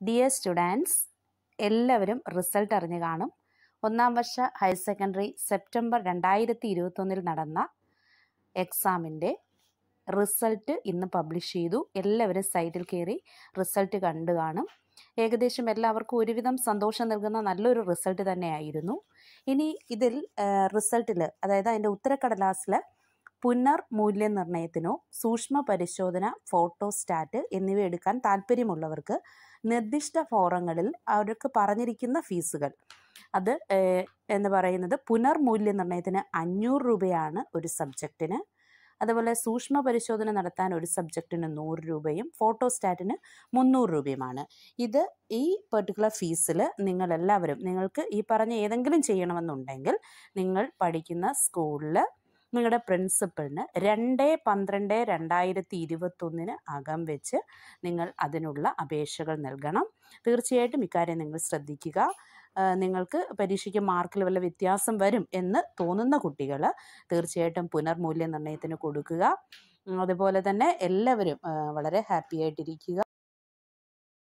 Dear students എല്ലാവരും result അറിഞ്ഞു കാണും. ഒന്നാം വർഷ ഹയർ സെക്കൻഡറി സെപ്റ്റംബർ രണ്ടായിരത്തി ഇരുപത്തൊന്നിൽ നടന്ന എക്സാമിന്റെ റിസൾട്ട് ഇന്ന് പബ്ലിഷ് ചെയ്തു. എല്ലാവരും സൈറ്റിൽ കയറി റിസൾട്ട് കണ്ടു കാണും. ഏകദേശം എല്ലാവർക്കും ഒരുവിധം സന്തോഷം നൽകുന്ന നല്ലൊരു റിസൾട്ട് തന്നെയായിരുന്നു. ഇനി ഇതിൽ റിസൾട്ടിൽ അതായത് അതിന്റെ ഉത്തരക്കടലാസിൽ പുനർമൂല്യനിർണയത്തിനോ സൂക്ഷ്മ പരിശോധന ഫോട്ടോസ്റ്റാറ്റ് എന്നിവ എടുക്കാൻ താല്പര്യമുള്ളവർക്ക് നിർദ്ദിഷ്ട ഫോറങ്ങളിൽ അവർക്ക് പറഞ്ഞിരിക്കുന്ന ഫീസുകൾ. അത് എന്ന് പറയുന്നത് പുനർമൂല്യനിർണയത്തിന് അഞ്ഞൂറ് രൂപയാണ് ഒരു സബ്ജക്റ്റിന്. അതുപോലെ സൂക്ഷ്മ പരിശോധന നടത്താൻ ഒരു സബ്ജക്റ്റിന് നൂറ് രൂപയും ഫോട്ടോസ്റ്റാറ്റിന് മുന്നൂറ് രൂപയുമാണ്. ഇത് ഈ പെർട്ടിക്കുലർ ഫീസിൽ നിങ്ങളെല്ലാവരും നിങ്ങൾക്ക് ഈ പറഞ്ഞ ഏതെങ്കിലും ചെയ്യണമെന്നുണ്ടെങ്കിൽ നിങ്ങൾ പഠിക്കുന്ന സ്കൂളിൽ നിങ്ങളുടെ പ്രിൻസിപ്പളിന് രണ്ട് പന്ത്രണ്ട് രണ്ടായിരത്തി ഇരുപത്തൊന്നിന് അകം വെച്ച് നിങ്ങൾ അതിനുള്ള അപേക്ഷകൾ നൽകണം. തീർച്ചയായിട്ടും ഇക്കാര്യം നിങ്ങൾ ശ്രദ്ധിക്കുക. നിങ്ങൾക്ക് പരീക്ഷയ്ക്ക് മാർക്കിൽ വല്ല വ്യത്യാസം വരും എന്ന് തോന്നുന്ന കുട്ടികൾ തീർച്ചയായിട്ടും പുനർമൂല്യനിർണയത്തിന് കൊടുക്കുക. അതുപോലെ തന്നെ എല്ലാവരും വളരെ ഹാപ്പി ആയിട്ടിരിക്കുക.